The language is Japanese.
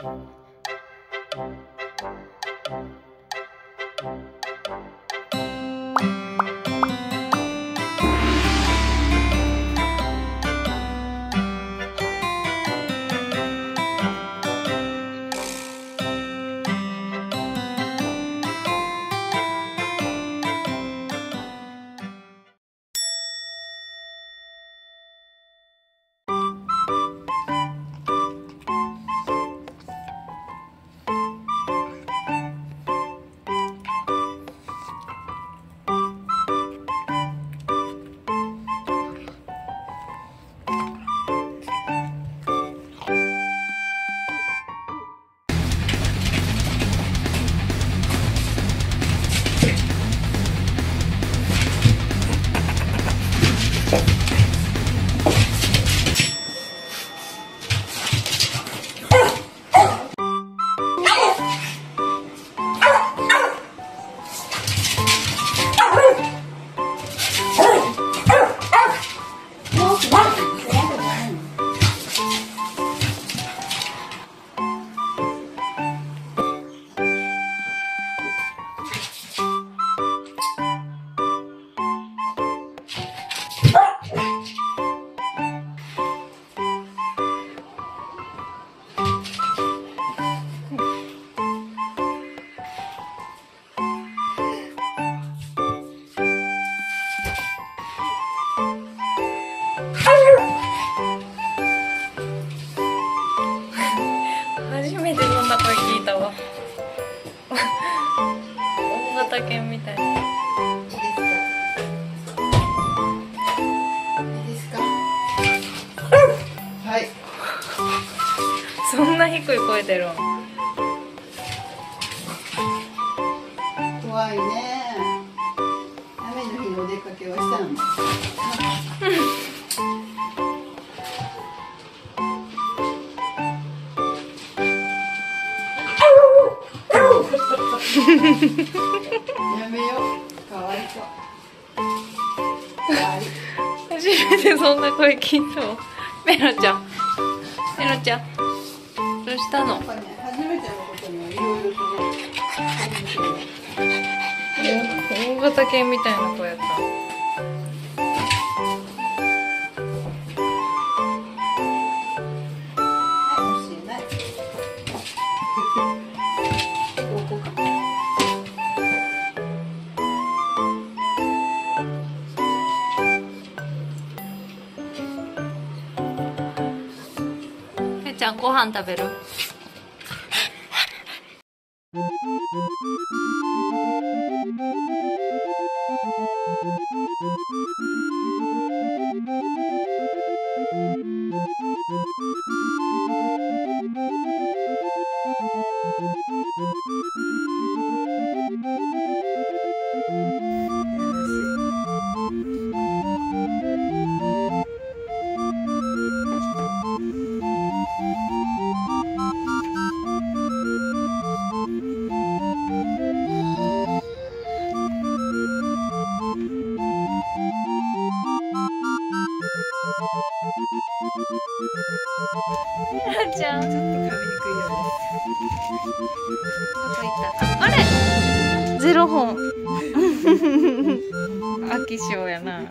Thank you. 初めてそんな声聞いたわ。大型犬みたい。いいですか？はい。そんな低い声出るん？怖いね。雨の日にお出かけはしたの？やめよう。かわいそう。初めてそんな声聞いたわメロちゃん。メロちゃん。どうしたの？初めてのことにはいろいろとね。大型犬みたいな声やったちゃんご飯食べる。メロちゃん。どこちょっと噛みにくいよね。行ったあれ？ゼロ本。飽き性やな